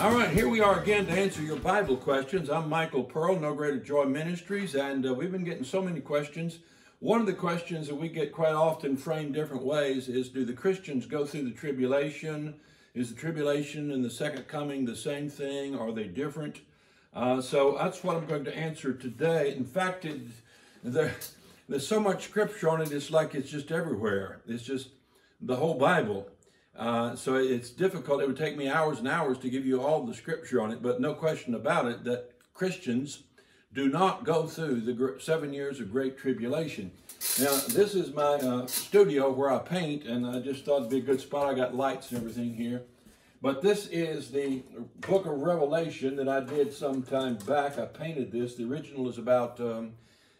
All right, here we are again to answer your Bible questions. I'm Michael Pearl, No Greater Joy Ministries, and uh, we've been getting so many questions. One of the questions that we get quite often framed different ways is Do the Christians go through the tribulation? Is the tribulation and the second coming the same thing? Are they different? Uh, so that's what I'm going to answer today. In fact, it, there, there's so much scripture on it, it's like it's just everywhere. It's just the whole Bible. Uh, so it's difficult. It would take me hours and hours to give you all the scripture on it, but no question about it that Christians do not go through the seven years of great tribulation. Now, this is my uh, studio where I paint, and I just thought it'd be a good spot. I got lights and everything here. But this is the book of Revelation that I did some time back. I painted this. The original is about um,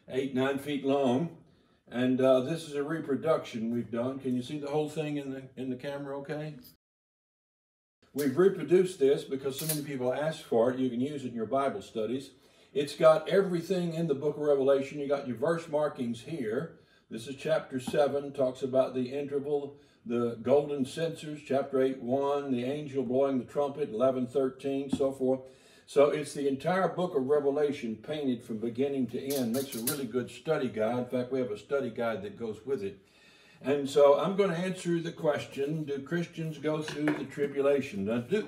eight, nine feet long. And uh, this is a reproduction we've done. Can you see the whole thing in the, in the camera okay? We've reproduced this because so many people ask for it. You can use it in your Bible studies. It's got everything in the book of Revelation. You got your verse markings here. This is chapter 7, talks about the interval, the golden censers, chapter 8, 1, the angel blowing the trumpet, 11, 13, so forth. So it's the entire book of Revelation painted from beginning to end. Makes a really good study guide. In fact, we have a study guide that goes with it. And so I'm going to answer the question, do Christians go through the tribulation? Now, do,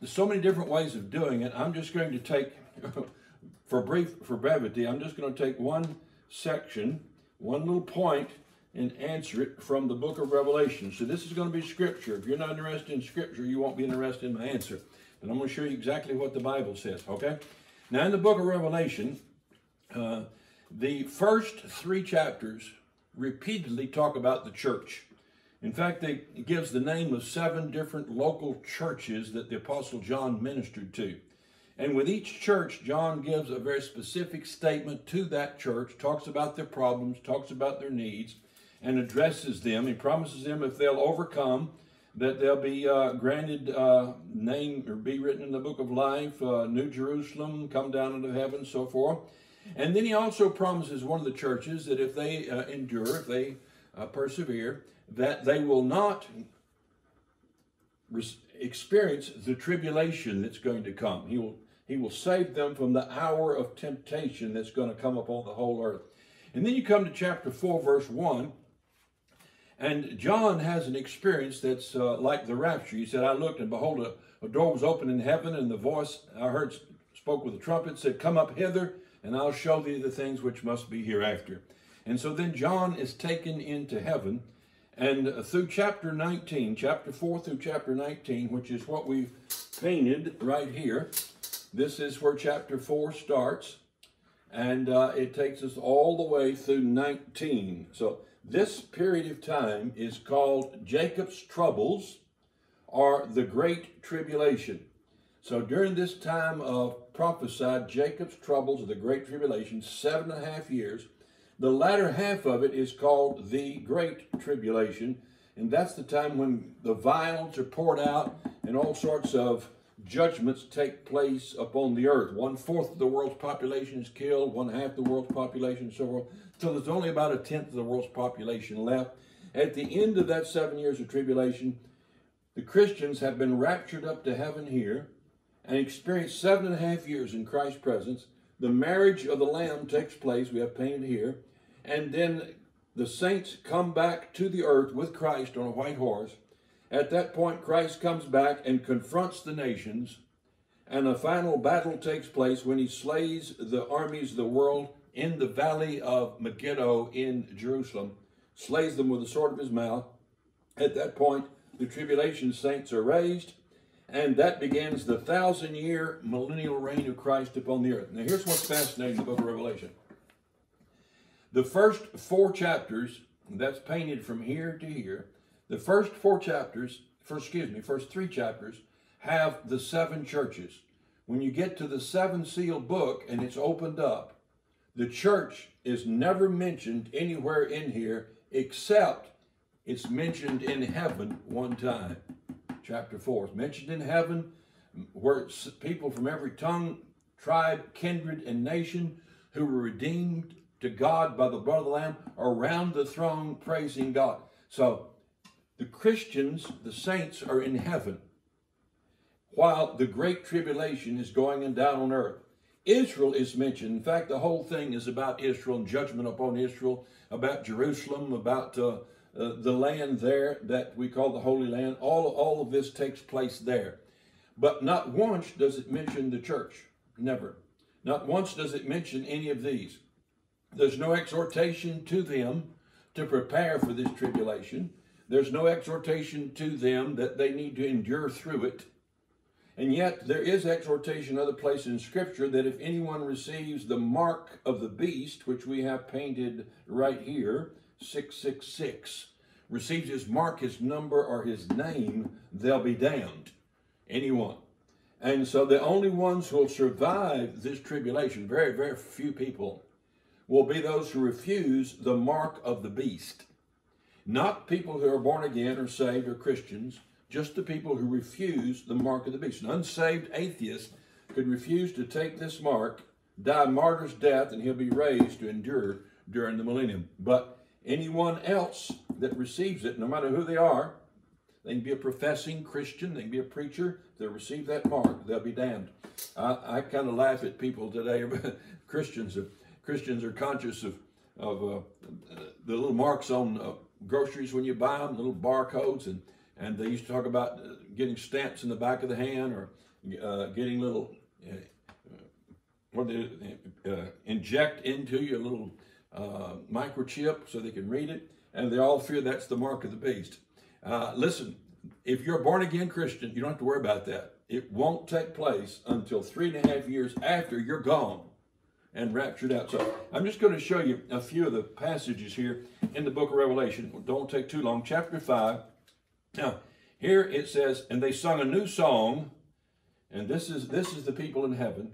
there's so many different ways of doing it. I'm just going to take, for brief, for brevity, I'm just going to take one section, one little point, and answer it from the book of Revelation. So this is going to be scripture. If you're not interested in scripture, you won't be interested in my answer. And I'm going to show you exactly what the Bible says, okay? Now, in the book of Revelation, uh, the first three chapters repeatedly talk about the church. In fact, it gives the name of seven different local churches that the Apostle John ministered to. And with each church, John gives a very specific statement to that church, talks about their problems, talks about their needs, and addresses them. He promises them if they'll overcome, that they'll be uh, granted uh, name or be written in the book of life, uh, New Jerusalem, come down into heaven, so forth. And then he also promises one of the churches that if they uh, endure, if they uh, persevere, that they will not experience the tribulation that's going to come. He will he will save them from the hour of temptation that's going to come upon the whole earth. And then you come to chapter 4, verse 1, and John has an experience that's uh, like the rapture. He said, I looked and behold, a, a, door was open in heaven, and the voice I heard spoke with a trumpet, said, Come up hither, and I'll show thee the things which must be hereafter. And so then John is taken into heaven, and through chapter 19, chapter 4 through chapter 19, which is what we've painted right here, this is where chapter 4 starts, and uh, it takes us all the way through 19. So this period of time is called Jacob's troubles or the Great Tribulation. So during this time of prophesied Jacob's troubles the Great Tribulation, seven and a half years, the latter half of it is called the Great Tribulation. And that's the time when the vials are poured out and all sorts of judgments take place upon the earth. One fourth of the world's population is killed, one half the world's population, so forth. So there's only about a tenth of the world's population left. At the end of that seven years of tribulation, the Christians have been raptured up to heaven here and experienced seven and a half years in Christ's presence. The marriage of the Lamb takes place, we have painted here, and then the saints come back to the earth with Christ on a white horse at that point, Christ comes back and confronts the nations, and a final battle takes place when he slays the armies of the world in the valley of Megiddo in Jerusalem, slays them with the sword of his mouth. At that point, the tribulation saints are raised, and that begins the thousand year millennial reign of Christ upon the earth. Now, here's what's fascinating in the book of Revelation. The first four chapters, that's painted from here to here, the first four chapters, first, excuse me, first three chapters have the seven churches. When you get to the seven sealed book and it's opened up, the church is never mentioned anywhere in here except it's mentioned in heaven one time. Chapter 4 is mentioned in heaven where people from every tongue, tribe, kindred, and nation who were redeemed to God by the blood of the Lamb are around the throne praising God. So the Christians, the saints, are in heaven. while the great tribulation is going on down on earth. Israel is mentioned. In fact, the whole thing is about Israel and judgment upon Israel, about Jerusalem, about uh, uh, the land there that we call the Holy Land. All, all of this takes place there. But not once does it mention the church. Never. Not once does it mention any of these. There's no exhortation to them to prepare for this tribulation. There's no exhortation to them that they need to endure through it. And yet, there is exhortation other places in Scripture that if anyone receives the mark of the beast, which we have painted right here, 666, receives his mark, his number, or his name, they'll be damned. Anyone. And so the only ones who will survive this tribulation, very, very few people, will be those who refuse the mark of the beast. Not people who are born again or saved or Christians, just the people who refuse the mark of the beast. An unsaved atheist could refuse to take this mark, die martyr's death, and he'll be raised to endure during the millennium. But anyone else that receives it, no matter who they are, they can be a professing Christian, they can be a preacher, they'll receive that mark, they'll be damned. I, I kind of laugh at people today, Christians, Christians are conscious of, of uh, the little marks on uh, groceries when you buy them, little barcodes, and and they used to talk about uh, getting stamps in the back of the hand or uh, getting little uh, what they uh, inject into you a little uh, microchip so they can read it, and they all fear that's the mark of the beast. Uh, listen, if you're a born again Christian, you don't have to worry about that. It won't take place until three and a half years after you're gone and raptured out. So I'm just going to show you a few of the passages here in the book of Revelation. Don't take too long. Chapter 5. Now, here it says, and they sung a new song, and this is this is the people in heaven.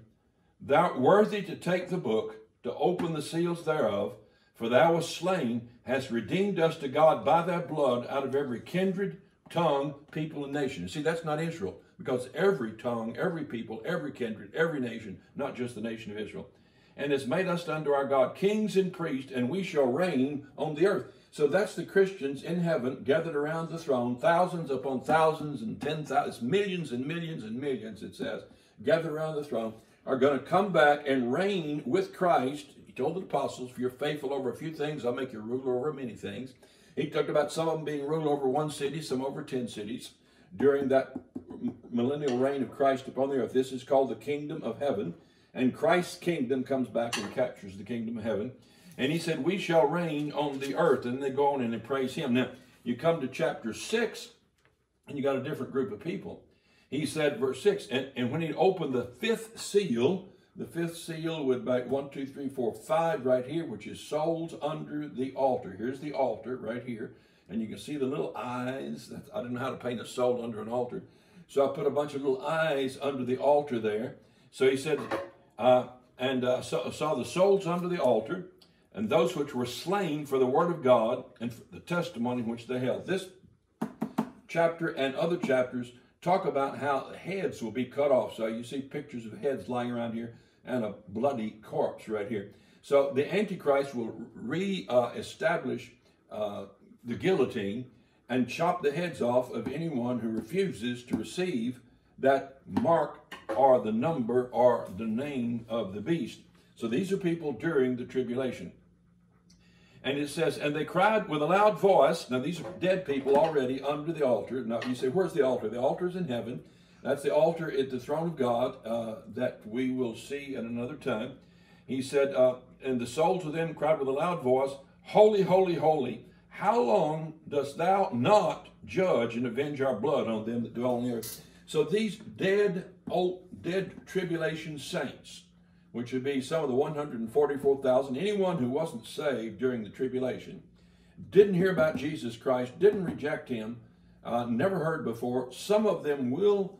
Thou art worthy to take the book, to open the seals thereof, for thou wast slain, hast redeemed us to God by thy blood out of every kindred, tongue, people, and nation. See, that's not Israel, because every tongue, every people, every kindred, every nation, not just the nation of Israel, and has made us unto our God kings and priests, and we shall reign on the earth. So that's the Christians in heaven gathered around the throne, thousands upon thousands and ten thousands, millions and millions and millions, it says, gathered around the throne, are going to come back and reign with Christ. He told the apostles, if you're faithful over a few things, I'll make you ruler over many things. He talked about some of them being ruled over one city, some over ten cities during that millennial reign of Christ upon the earth. This is called the kingdom of heaven. And Christ's kingdom comes back and captures the kingdom of heaven. And he said, We shall reign on the earth. And they go on and they praise him. Now, you come to chapter 6, and you got a different group of people. He said, verse 6, and, and when he opened the fifth seal, the fifth seal would be one, two, three, four, five right here, which is souls under the altar. Here's the altar right here. And you can see the little eyes. I didn't know how to paint a soul under an altar. So I put a bunch of little eyes under the altar there. So he said, uh, and uh, saw, saw the souls under the altar and those which were slain for the word of God and the testimony which they held. This chapter and other chapters talk about how heads will be cut off. So you see pictures of heads lying around here and a bloody corpse right here. So the Antichrist will re-establish uh, the guillotine and chop the heads off of anyone who refuses to receive that mark or the number or the name of the beast. So these are people during the tribulation. And it says, and they cried with a loud voice. Now, these are dead people already under the altar. Now, you say, where's the altar? The altar is in heaven. That's the altar at the throne of God uh, that we will see at another time. He said, uh, and the souls of them cried with a loud voice, Holy, holy, holy, how long dost thou not judge and avenge our blood on them that dwell on the earth? So these dead, old, dead tribulation saints, which would be some of the 144,000, anyone who wasn't saved during the tribulation, didn't hear about Jesus Christ, didn't reject him, uh, never heard before, some of them will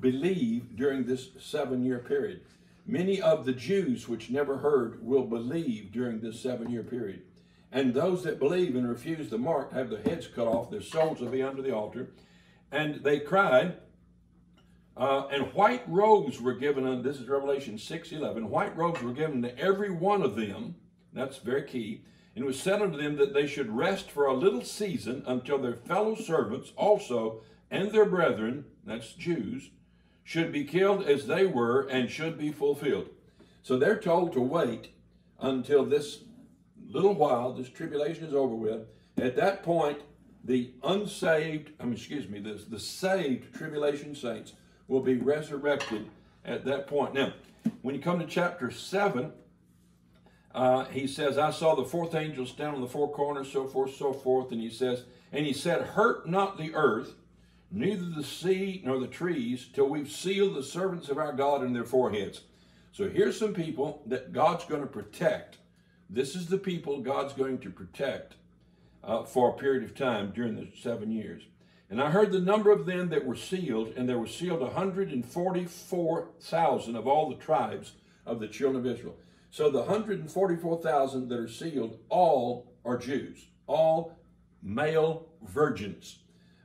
believe during this seven year period. Many of the Jews which never heard will believe during this seven year period. And those that believe and refuse the mark have their heads cut off, their souls will be under the altar. And they cried, uh, and white robes were given, and this is Revelation 6 11. White robes were given to every one of them. That's very key. And it was said unto them that they should rest for a little season until their fellow servants also and their brethren, that's Jews, should be killed as they were and should be fulfilled. So they're told to wait until this little while, this tribulation is over with. At that point, the unsaved, I mean, excuse me, the, the saved tribulation saints will be resurrected at that point. Now, when you come to chapter 7, uh, he says, I saw the fourth angel stand on the four corners, so forth, so forth. And he says, and he said, Hurt not the earth, neither the sea nor the trees, till we've sealed the servants of our God in their foreheads. So here's some people that God's going to protect. This is the people God's going to protect uh, for a period of time during the seven years. And I heard the number of them that were sealed, and there were sealed 144,000 of all the tribes of the children of Israel. So the 144,000 that are sealed, all are Jews, all male virgins.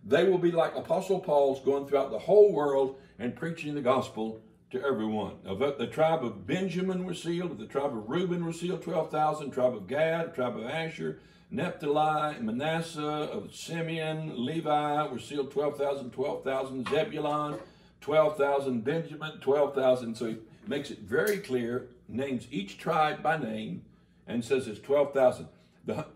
They will be like Apostle Paul's going throughout the whole world and preaching the gospel to everyone. Of the tribe of Benjamin was sealed, the tribe of Reuben was sealed, 12,000, tribe of Gad, tribe of Asher, Naphtali, Manasseh, of Simeon, Levi were sealed 12,000, 12,000, Zebulon, 12,000, Benjamin, 12,000. So he makes it very clear, names each tribe by name, and says it's 12,000.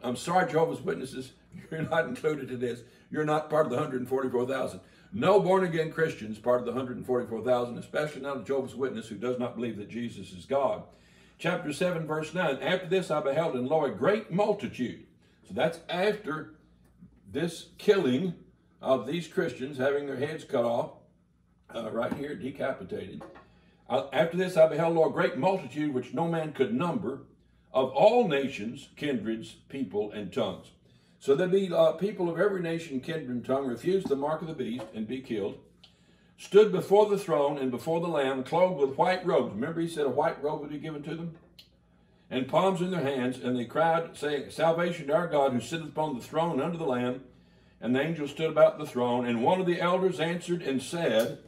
I'm sorry, Jehovah's Witnesses, you're not included in this. You're not part of the 144,000. No born again Christians part of the 144,000, especially not a Jehovah's Witness who does not believe that Jesus is God. Chapter 7, verse 9 After this I beheld and lo, a great multitude so that's after this killing of these Christians having their heads cut off, uh, right here, decapitated. Uh, after this, I beheld, a great multitude which no man could number of all nations, kindreds, people, and tongues. So there be uh, people of every nation, kindred, and tongue, refused the mark of the beast and be killed, stood before the throne and before the Lamb, clothed with white robes. Remember, he said a white robe would be given to them? And palms in their hands, and they cried, saying, Salvation to our God who sitteth upon the throne under the Lamb. And the angels stood about the throne, and one of the elders answered and said,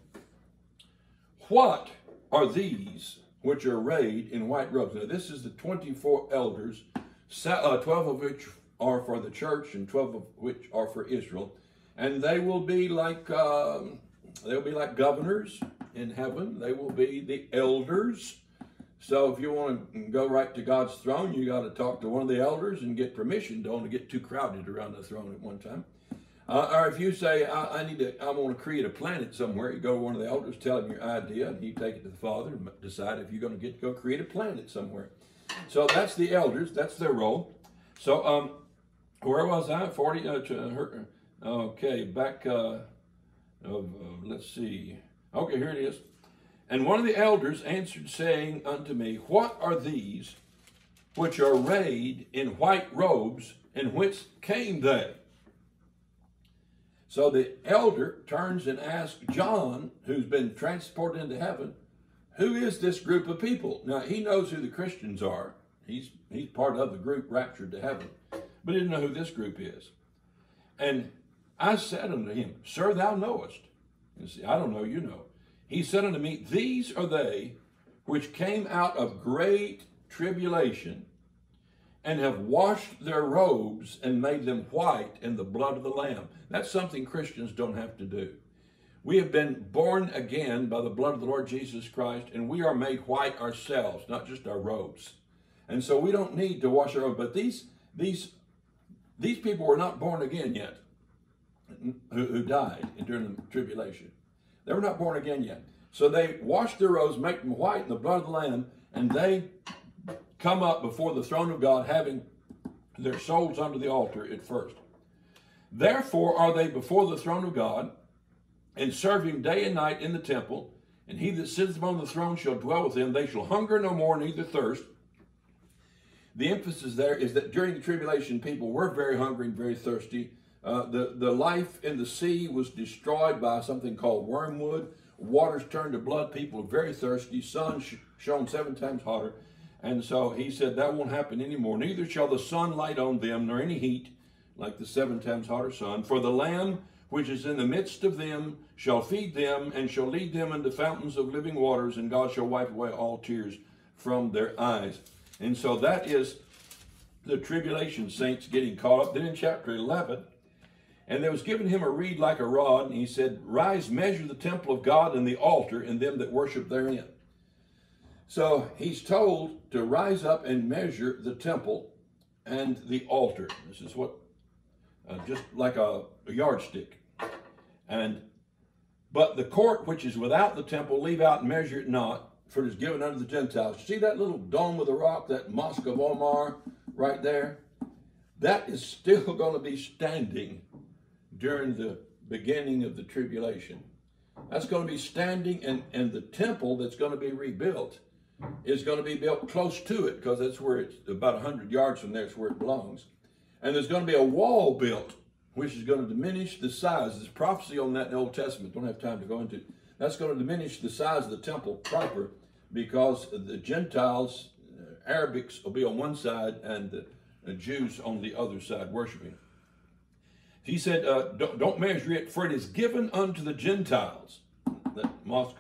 What are these which are arrayed in white robes? Now, this is the 24 elders, uh, 12 of which are for the church, and 12 of which are for Israel. And they will be like, um, they'll be like governors in heaven. They will be the elders so if you want to go right to God's throne, you got to talk to one of the elders and get permission. Don't want to get too crowded around the throne at one time. Uh, or if you say, I, I, need to, I want to create a planet somewhere, you go to one of the elders, tell him your idea, and he take it to the father and decide if you're going to get to go create a planet somewhere. So that's the elders. That's their role. So um, where was I? 40, uh, okay, back, uh, of, uh, let's see. Okay, here it is. And one of the elders answered, saying unto me, What are these which are arrayed in white robes, and whence came they? So the elder turns and asks John, who's been transported into heaven, who is this group of people? Now he knows who the Christians are. He's he's part of the group raptured to heaven, but he didn't know who this group is. And I said unto him, Sir, thou knowest. And see, I don't know, you know. He said unto me, These are they which came out of great tribulation and have washed their robes and made them white in the blood of the Lamb. That's something Christians don't have to do. We have been born again by the blood of the Lord Jesus Christ, and we are made white ourselves, not just our robes. And so we don't need to wash our robes. But these these these people were not born again yet, who, who died during the tribulation. They were not born again yet. So they wash their robes, make them white in the blood of the Lamb, and they come up before the throne of God, having their souls under the altar at first. Therefore are they before the throne of God, and serve him day and night in the temple. And he that sitteth upon the throne shall dwell with them. They shall hunger no more, neither thirst. The emphasis there is that during the tribulation, people were very hungry and very thirsty. Uh, the, the life in the sea was destroyed by something called wormwood. Waters turned to blood. People were very thirsty. Sun sh shone seven times hotter. And so he said, that won't happen anymore. Neither shall the sun light on them, nor any heat, like the seven times hotter sun. For the Lamb which is in the midst of them shall feed them, and shall lead them into fountains of living waters, and God shall wipe away all tears from their eyes. And so that is the tribulation saints getting caught up. Then in chapter 11, and there was given him a reed like a rod, and he said, Rise, measure the temple of God and the altar and them that worship therein. So he's told to rise up and measure the temple and the altar. This is what, uh, just like a, a yardstick. And but the court which is without the temple, leave out and measure it not, for it is given unto the Gentiles. See that little dome with a rock, that Mosque of Omar right there? That is still going to be standing during the beginning of the tribulation. That's going to be standing, and, and the temple that's going to be rebuilt is going to be built close to it because that's where it's about 100 yards from there, where it belongs. And there's going to be a wall built, which is going to diminish the size. There's prophecy on that in the Old Testament. Don't have time to go into it. That's going to diminish the size of the temple proper because the Gentiles, uh, Arabics, will be on one side and the Jews on the other side worshiping. He said, uh, don't, don't, measure it, for it is given unto the Gentiles, that mosque.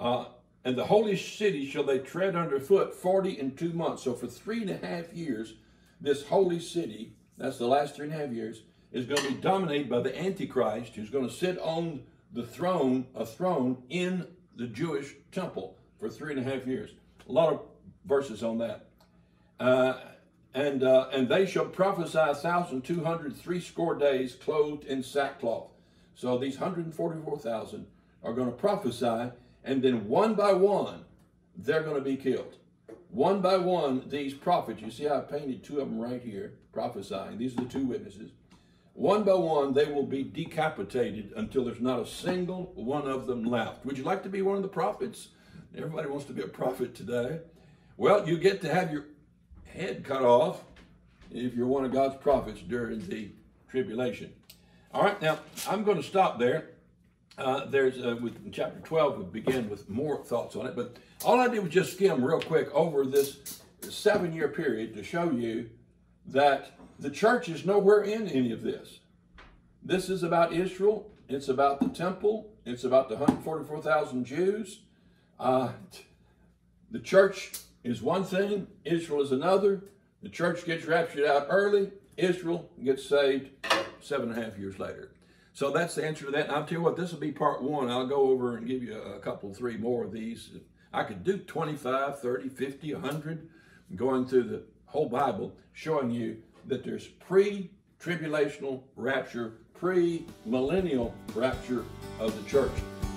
Uh, and the holy city shall they tread underfoot 40 and two months. So for three and a half years, this holy city, that's the last three and a half years, is going to be dominated by the Antichrist, who's going to sit on the throne, a throne in the Jewish temple for three and a half years. A lot of verses on that. Uh, and uh, and they shall prophesy a thousand two hundred three score days clothed in sackcloth. So these hundred and forty four thousand are going to prophesy, and then one by one they're going to be killed. One by one, these prophets. You see, I painted two of them right here, prophesying. These are the two witnesses. One by one, they will be decapitated until there's not a single one of them left. Would you like to be one of the prophets? Everybody wants to be a prophet today. Well, you get to have your head cut off if you're one of God's prophets during the tribulation. All right, now I'm going to stop there. Uh, there's uh, with chapter 12 we begin with more thoughts on it, but all I did was just skim real quick over this seven-year period to show you that the church is nowhere in any of this. This is about Israel. It's about the temple. It's about the 144,000 Jews. Uh, the church is one thing, Israel is another. The church gets raptured out early, Israel gets saved seven and a half years later. So that's the answer to that. And I'll tell you what, this will be part one. I'll go over and give you a couple, three more of these. I could do 25, 30, 50, 100, going through the whole Bible, showing you that there's pre-tribulational rapture, pre-millennial rapture of the church,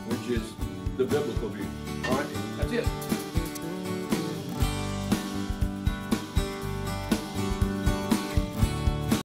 which is the biblical view. All right, that's it.